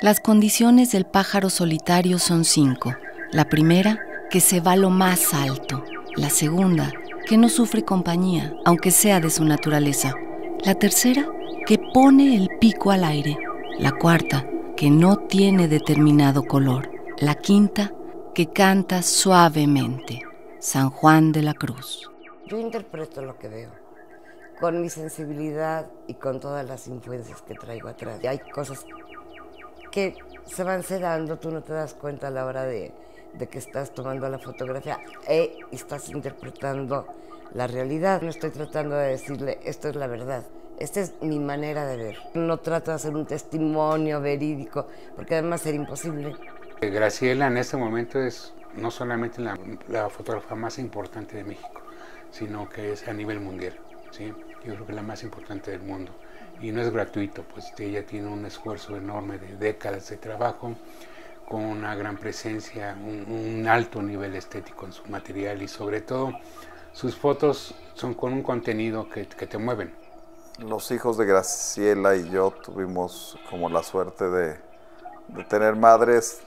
Las condiciones del pájaro solitario son cinco. La primera, que se va lo más alto. La segunda, que no sufre compañía, aunque sea de su naturaleza. La tercera, que pone el pico al aire. La cuarta, que no tiene determinado color. La quinta, que canta suavemente. San Juan de la Cruz. Yo interpreto lo que veo con mi sensibilidad y con todas las influencias que traigo atrás. Hay cosas que se van sedando, tú no te das cuenta a la hora de, que estás tomando la fotografía e estás interpretando la realidad. No estoy tratando de decirle, esto es la verdad. Esta es mi manera de ver. No trato de hacer un testimonio verídico, porque además sería imposible. Graciela en este momento es no solamente la, la fotógrafa más importante de México, sino que es a nivel mundial. Yo creo que es la más importante del mundo y no es gratuito, pues ella tiene un esfuerzo enorme de décadas de trabajo, con una gran presencia, un, alto nivel estético en su material y sobre todo sus fotos son con un contenido que, te mueven. Los hijos de Graciela y yo tuvimos como la suerte de, tener madres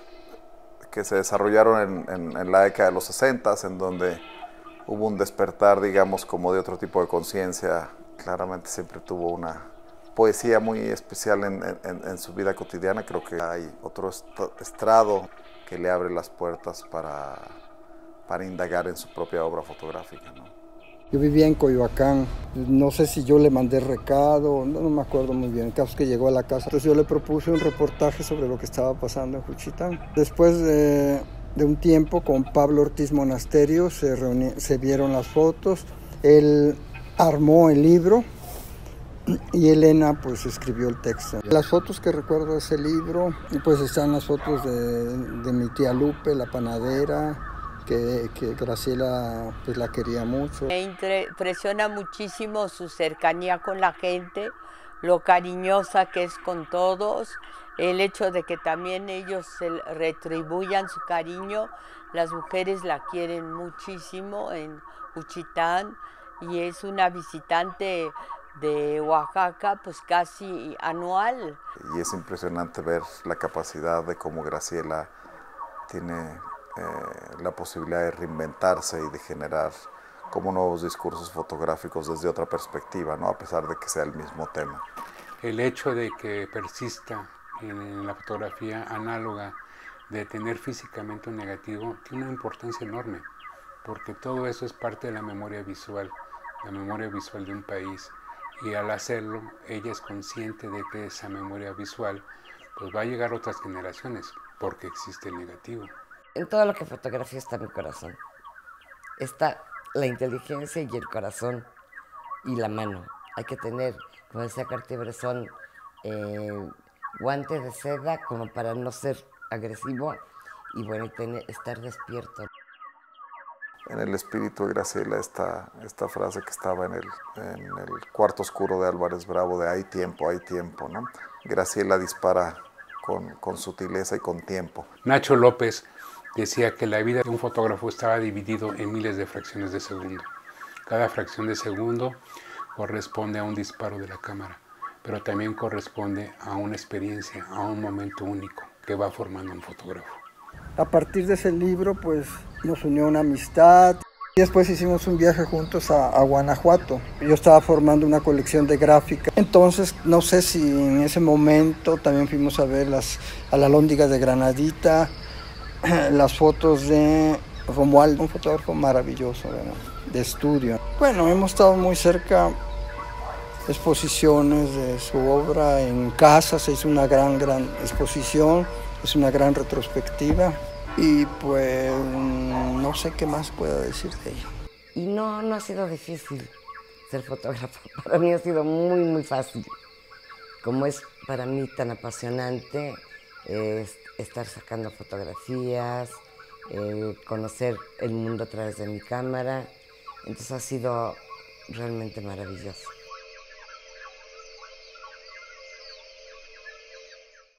que se desarrollaron en, en, la década de los 60, en donde hubo un despertar, digamos, como de otro tipo de conciencia. Claramente siempre tuvo una, poesía muy especial en, su vida cotidiana. Creo que hay otro estrado que le abre las puertas para, para indagar en su propia obra fotográfica. Yo vivía en Coyoacán, no sé si yo le mandé recado, no, me acuerdo muy bien, el caso es que llegó a la casa. Entonces yo le propuse un reportaje sobre lo que estaba pasando en Juchitán. Después de, un tiempo con Pablo Ortiz Monasterio se, se vieron las fotos, él armó el libro, y Elena pues escribió el texto. Las fotos que recuerdo de ese libro, pues están las fotos de, mi tía Lupe, la panadera, que, Graciela pues la quería mucho. Me impresiona muchísimo su cercanía con la gente, lo cariñosa que es con todos, el hecho de que también ellos se retribuyan su cariño, las mujeres la quieren muchísimo en Uchitán y es una visitante de Oaxaca pues casi anual. Y es impresionante ver la capacidad de cómo Graciela tiene eh, la posibilidad de reinventarse y de generar como nuevos discursos fotográficos desde otra perspectiva, ¿no? a pesar de que sea el mismo tema. El hecho de que persista en la fotografía análoga de tener físicamente un negativo tiene una importancia enorme, porque todo eso es parte de la memoria visual, la memoria visual de un país y al hacerlo ella es consciente de que esa memoria visual pues va a llegar a otras generaciones porque existe el negativo. En todo lo que fotografía está mi corazón. Está la inteligencia y el corazón y la mano. Hay que tener, como decía Cartier-Bresson, eh, guantes de seda como para no ser agresivo y bueno, tener, estar despierto en el espíritu de Graciela esta, esta frase que estaba en el, en el cuarto oscuro de Álvarez Bravo de hay tiempo, hay tiempo, ¿no? Graciela dispara con, con sutileza y con tiempo. Nacho López decía que la vida de un fotógrafo estaba dividido en miles de fracciones de segundo. Cada fracción de segundo corresponde a un disparo de la cámara, pero también corresponde a una experiencia, a un momento único que va formando un fotógrafo. A partir de ese libro, pues nos unió una amistad. Y después hicimos un viaje juntos a, Guanajuato. Yo estaba formando una colección de gráfica. Entonces, no sé si en ese momento también fuimos a ver las, a la Lóndiga de Granadita, las fotos de Romualdo, un fotógrafo maravilloso de estudio. Bueno, hemos estado muy cerca exposiciones de su obra en casa, se hizo una gran, gran exposición, es una gran retrospectiva. Y pues no sé qué más puedo decir de ella. Y no, no ha sido difícil ser fotógrafo. Para mí ha sido muy, muy fácil. Como es para mí tan apasionante estar sacando fotografías, eh, conocer el mundo a través de mi cámara. Entonces ha sido realmente maravilloso.